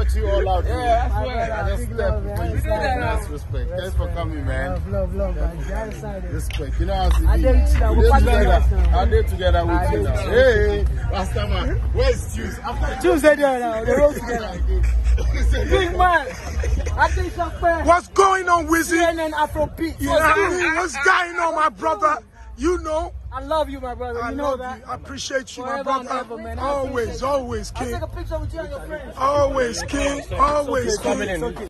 with you all out. Yeah, man. I swear. I just love, before you love. That's respect. Thanks for coming, man. Love, love, love, man. Respect. You know how to be. did with you now. We We're did together. I did together with you did now. with you. Hey, Rastaman. Where's Tues? After Tuesday there now. They roll together. Big man. I think so fair. What's going on, Wizzy? CNN Afrobeat. You know what I mean? What's going on, my brother? You know, I love you, my brother. I you know love that. you. I appreciate you, my Forever and brother. ever, man. I Always, appreciate you. always, I'll king. take a picture with you and your friends. Always, king. Always, coming king. in.